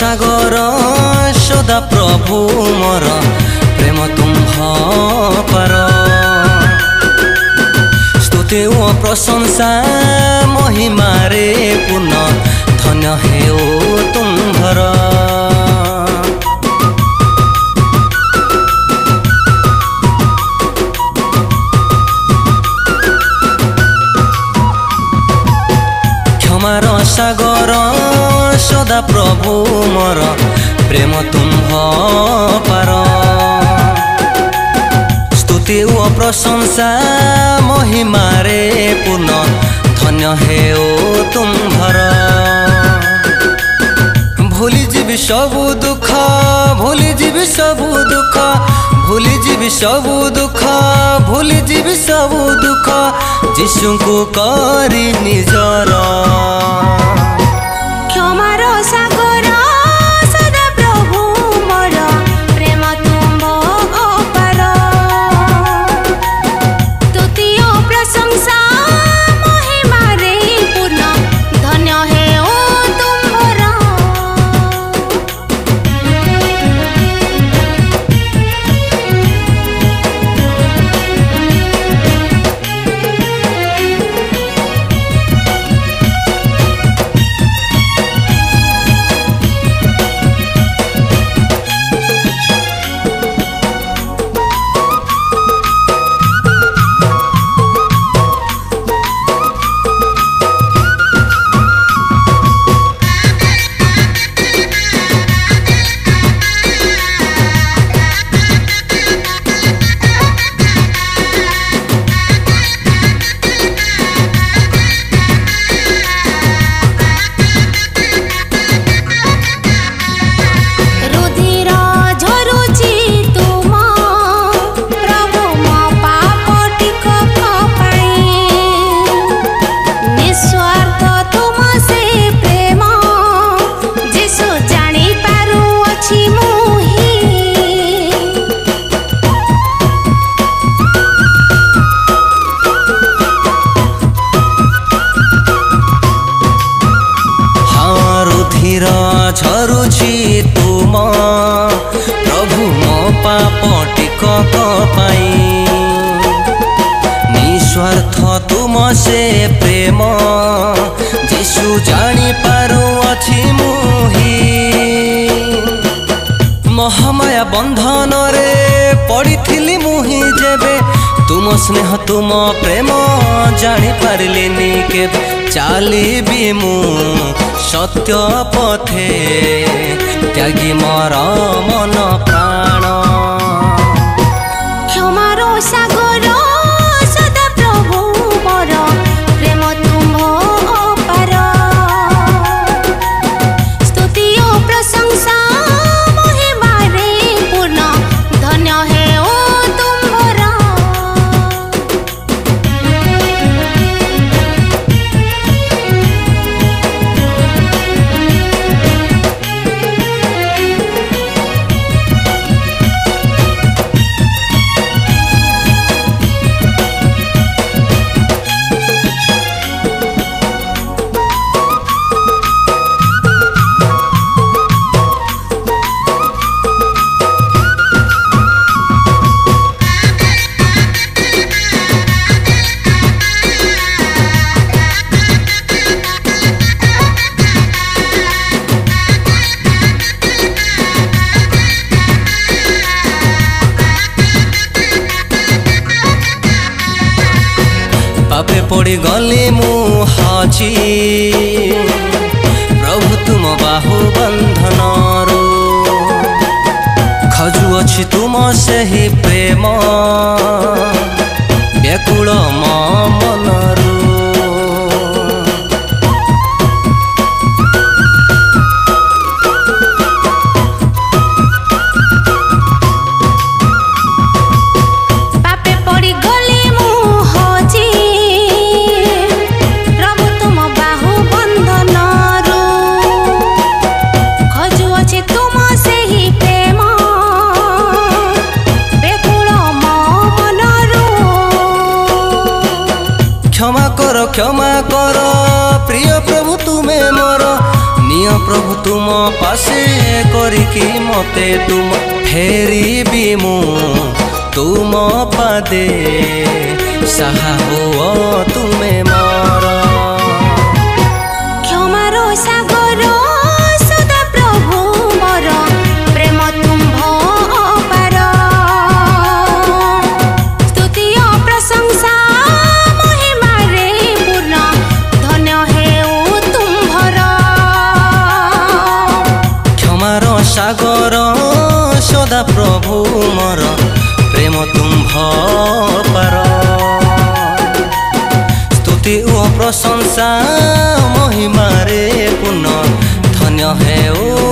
সাগর সদা প্রভু মর প্রেম তুম্ভ পার স্তুতি ও প্রশংসা মহিমারে পূর্ণ ধন্য হেও তুম্ভর সাগর ସଦା ପ୍ରଭୁ ମୋର ପ୍ରେମ ତୁମ୍ଭ ପାର ସ୍ତୁତି ଓ ପ୍ରଶଂସା ମହିମାରେ ପୂର୍ଣ୍ଣ ଧନ୍ୟ তুম্ভর ତୁମ୍ଭର ভুলিযিবি সবু দুঃখ ভুলিযিবি সবু দুঃখ ভুলিযিবি সবু দুঃখ ভুলিযিবি সবু দুঃখ যিশুঙ্কু করি নিজর You're म प्रभु म पाप टिकक पाई निस्वार्थ तुम से प्रेम যিশু জানি পারুছি মুহি মহামায়া বন্ধনরে পড়িলি মুহি যেবে তুম স্নেহ তুম প্রেম জানি পারিলিনি কেবে চালিবি মু সত্য পথে त्यागी मर मन পড়ে গলে মু হাজি প্রভু তুম বাহু বন্ধনর খজু অছি তুম ସେହି ପ୍ରେମ ବ୍ୟାକୁଳ ମୋ क्षमा कर प्रिय प्रभु तुमे मोर निय प्रभु तुम पासे करी मते तुम फेरी भी मु तुम पादे सहा हो तुम সদা প্ৰভু মৰ প্ৰেম তুম্ভ পাৰ স্তুতি প্ৰশংসা মহিমাৰে পুনৰ ধন্য হেও